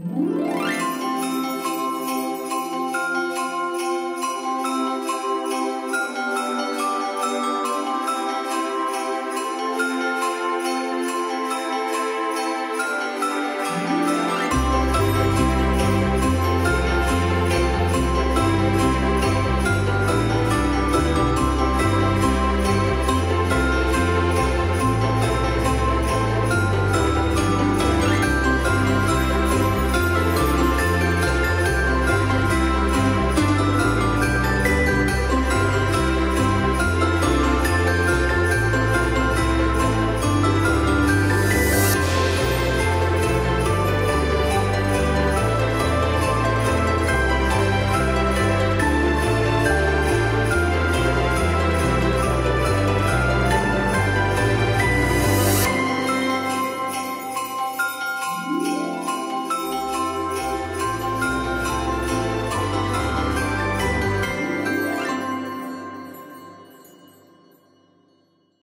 you